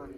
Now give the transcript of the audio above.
করে